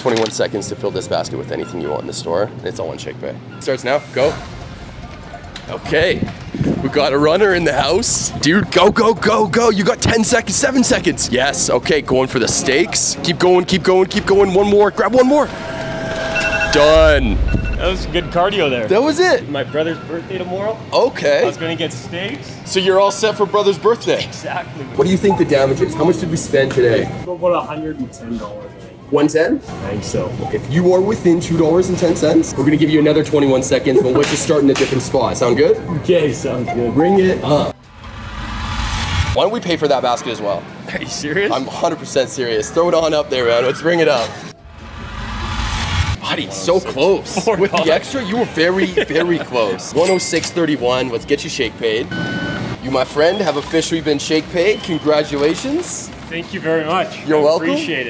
21 seconds to fill this basket with anything you want in the store. It's all in Shakepay. Starts now. Go. Okay. We got a runner in the house. Dude, go, go, go, go. You got 10 seconds, seven seconds. Yes, okay, going for the steaks. Keep going, keep going, keep going. One more, grab one more. Done. That was good cardio there. That was it. My brother's birthday tomorrow. Okay. I was gonna get steaks. So you're all set for brother's birthday. Exactly. What do you think the damage is? How much did we spend today? About hundred and ten dollars. 110? I think so. If you are within $2.10, we're gonna give you another 21 seconds. But we'll you start in a different spot. Sound good? Okay, sounds good. Bring it up. Why don't we pay for that basket as well? Are you serious? I'm 100% serious. Throw it on up there, man. Let's bring it up. Buddy, so close. With the extra, you were very, very close. 106.31. Let's get you shake paid. You, my friend, have officially been shake paid. Congratulations. Thank you very much. You're I welcome. Appreciate it.